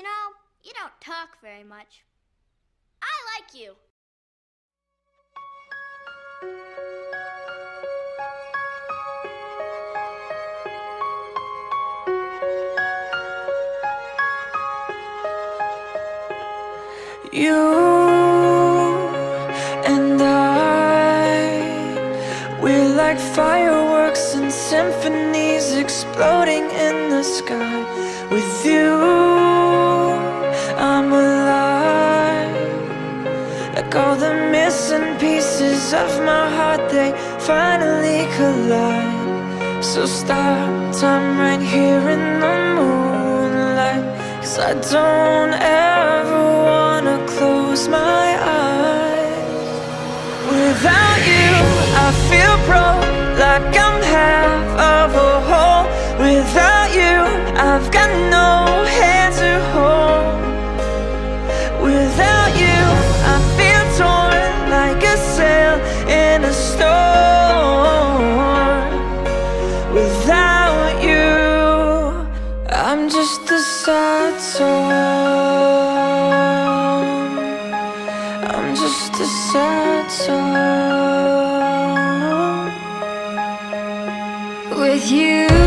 you know, you don't talk very much. I like you. You and I, we're like fireworks and symphonies exploding in the sky with you. and pieces of my heart They finally collide. So stop time right here in the moonlight Cause I don't ever wanna close my eyes. Without you, I feel without you. I'm just a sad song. I'm just a sad song with you.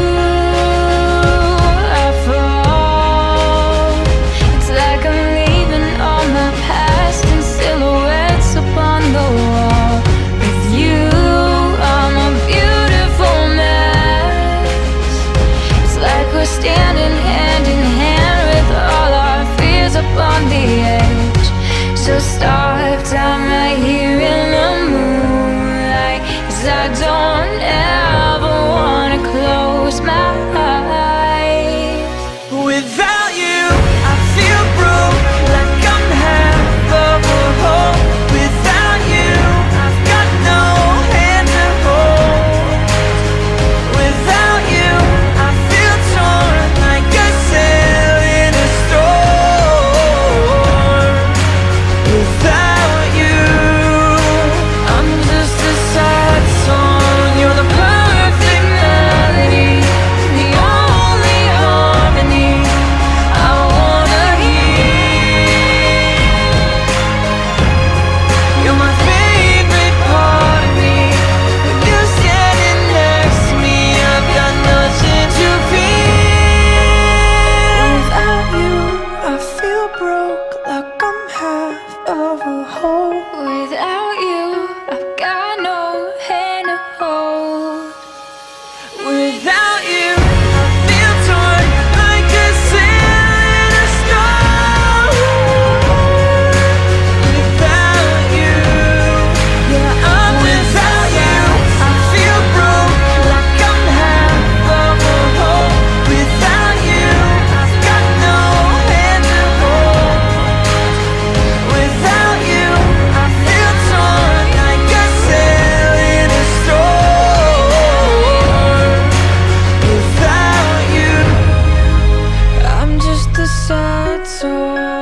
I don't Oh.